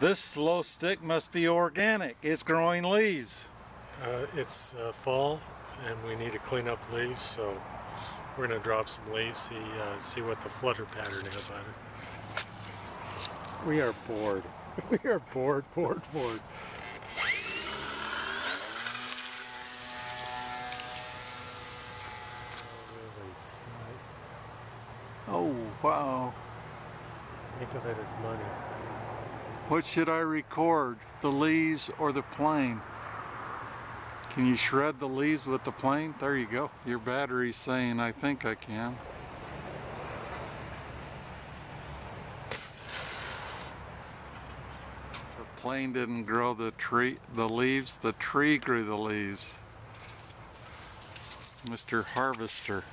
This Slow Stick must be organic. It's growing leaves. Uh, it's uh, fall and we need to clean up leaves, so we're going to drop some leaves, see, uh, see what the flutter pattern is on it. We are bored. we are bored, bored, bored. Oh, wow. Think of it as money. What should I record? The leaves or the plane? Can you shred the leaves with the plane? There you go. Your battery's saying I think I can. The plane didn't grow the tree, the leaves, the tree grew the leaves. Mr. Harvester.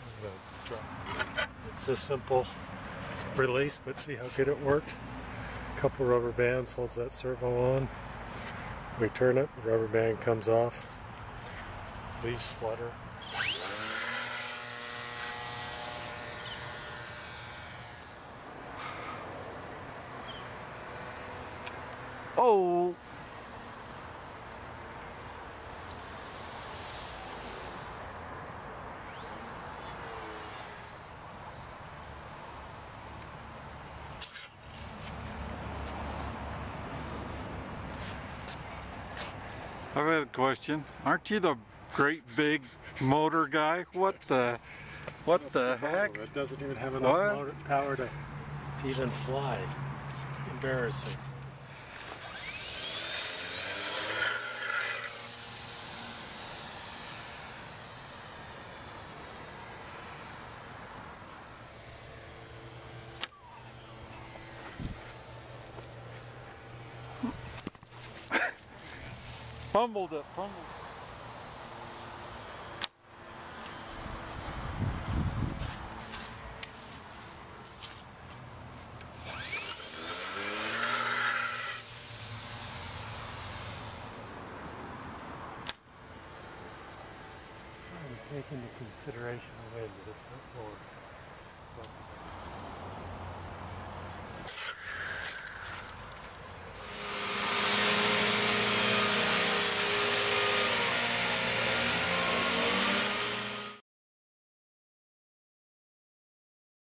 It's a simple release, but see how good it worked? Couple rubber bands holds that servo on. We turn it, the rubber band comes off. Leaves flutter. Oh! I've had a question. Aren't you the great big motor guy? What the, what What's the, problem? heck? It doesn't even have enough motor power to, to even fly. It's embarrassing. Fumbled it, fumbled. Take into consideration the wind, it's not blowing.